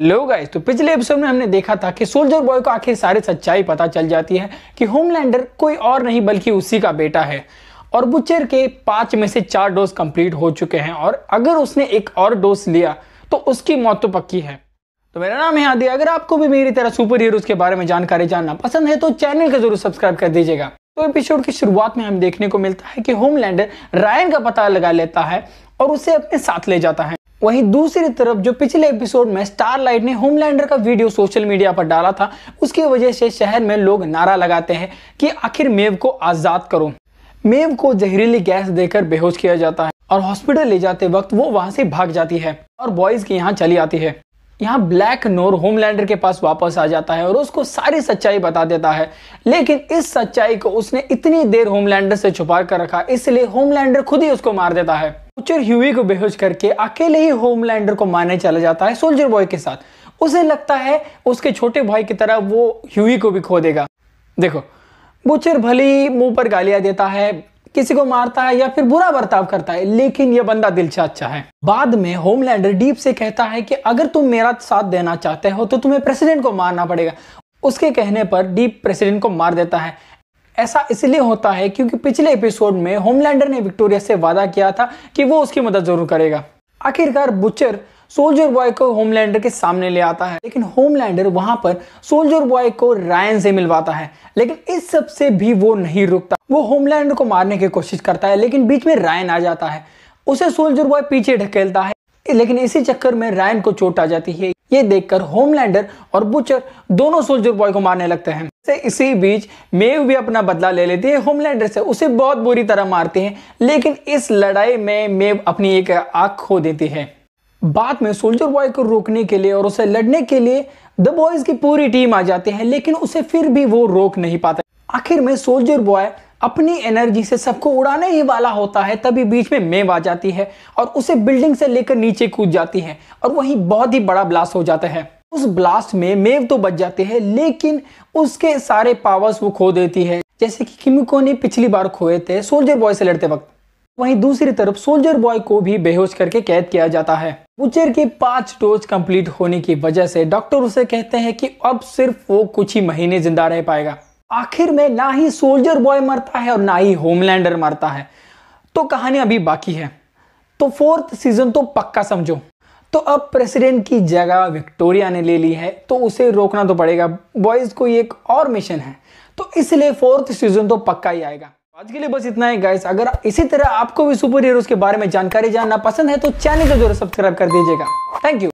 लो तो पिछले एपिसोड में हमने देखा था कि सोल्जर बॉय को आखिर सारी सच्चाई पता चल जाती है कि होमलैंडर कोई और नहीं बल्कि उसी का बेटा है। और बुचर के पाँच में से चार डोज कंप्लीट हो चुके हैं और अगर उसने एक और डोज लिया तो उसकी मौत तो पक्की है। तो मेरा नाम है आदि अगर आपको भी मेरी तरह सुपर हीरोज के बारे में जानकारी जानना पसंद है तो चैनल को ज़रूर सब्सक्राइब कर दीजिएगा। तो एपिसोड की शुरुआत में हम देखने को मिलता है कि होमलैंडर रायन का पता लगा लेता है और उसे अपने साथ ले जाता है। वहीं दूसरी तरफ़ जो पिछले एपिसोड में स्टारलाइट ने होमलैंडर का वीडियो सोशल मीडिया पर डाला था, उसकी वजह से शहर में लोग नारा लगाते हैं कि आखिर मेव को आज़ाद करो। मेव को जहरीली गैस देकर बेहोश किया जाता है और हॉस्पिटल ले जाते वक्त वो वहाँ से भाग जाती है और बॉयज़ के यहाँ चली आती है। यहाँ ब्लैक नोर होमलैंडर के पास वापस आ जाता है और उसको सारी सच्चाई बता देता है। लेकिन इस सच्चाई को उसने इतनी देर होमलैंडर से छुपा कर रखा, इसलिए होमलैंडर खुद ही उसको मार देता है। बुचर ह्यूई को बेहोश करके अकेले ही होमलैंडर को मारने चला जाता है सोल्जर बॉय के साथ। उसे लगता है उसके छोटे भाई की तरह वो ह्यूई को भी खो देगा। देखो बुचर भली मुँह पर गालियाँ देता है, किसी को मारता है या फिर बुरा बर्ताव करता है, लेकिन यह बंदा दिल से अच्छा है। बाद में होमलैंडर डीप से कहता है कि अगर तुम मेरा साथ देना चाहते हो तो तुम्हें प्रेसिडेंट को मारना पड़ेगा। उसके कहने पर डीप प्रेसिडेंट को मार देता है। ऐसा इसलिए होता है क्योंकि पिछले एपिसोड में होमलैंडर ने विक्टोरिया से वादा किया था कि वो उसकी मदद ज़रूर करेगा। आखिरकार बुचर सोल्जर बॉय को होमलैंडर के सामने ले आता है, लेकिन होमलैंडर वहाँ पर सोल्जर बॉय को रायन से मिलवाता है, लेकिन इस सबसे भी वो नहीं रुकता। वो होमलैंडर को मारने की कोशिश करता है, लेकिन बीच में रायन आ जाता है। उसे सोल्जर बॉय पीछे ढकेलता है, लेकिन इसी चक्कर में रायन को चोट आ जाती है। ये देखकर होमलैंडर और बुचर दोनों सोल्जर बॉय को मारने लगते हैं। इसी बीच मेव भी अपना बदला ले लेती है, होमलैंडर से। उसे बहुत बुरी तरह मारते हैं, लेकिन इस लड़ाई में मेव अपनी एक आँख खो देती है। बाद में सोल्जर बॉय को रोकने के लिए और उसे लड़ने के लिए द बॉयज़ की पूरी टीम आ जाती है, लेकिन उसे फिर भी वो रोक नहीं पाता। आखिर में सोल्जर बॉय अपनी एनर्जी से सबको उड़ाने ही वाला होता है, तभी बीच में मेव आ जाती है और उसे बिल्डिंग से लेकर नीचे कूद जाती है और वहीं बहुत ही बड़ा ब्लास्ट हो जाता है। उस ब्लास्ट में मेव तो बच जाते हैं, लेकिन उसके सारे पावर्स वो खो देती है। जैसे कि किमिको ने पिछली बार खोए थे सोल्जर बॉय से लड़ते वक्त। वहीं दूसरी तरफ़ सोल्जर बॉय को भी बेहोश करके कैद किया जाता है। बुचर के पाँच डोज कंप्लीट होने की वजह से डॉक्टर उसे कहते हैं कि अब सिर्फ़ वो कुछ ही महीने ज़िंदा रह पाएगा। आखिर में ना ही सोल्जर बॉय मरता है और ना ही होमलैंडर मरता है। तो कहानी अभी बाकी है। तो फोर्थ सीज़न तो पक्का समझो। तो अब प्रेसिडेंट की जगह विक्टोरिया ने ले ली है तो उसे रोकना तो पड़ेगा। बॉयज़ को एक और मिशन है। तो इसलिए फोर्थ सीज़न तो पक्का ही आएगा। आज के लिए बस इतना ही गाइस अगर इसी तरह आपको भी सुपर हीरोज के बारे में जानकारी जानना पसंद है तो चैनल को ज़रूर सब्सक्राइब कर दीजिएगा। Thank you